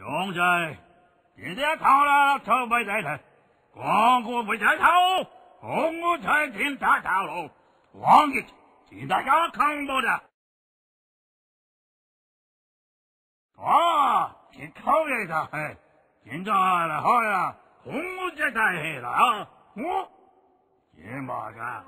兄弟，今天考了筹备在内，光顾不在头，红我才听打套路，王爷请大家看不的。啊，你偷音的，嘿，现在来好呀，红我才太黑了啊，我，你嘛个。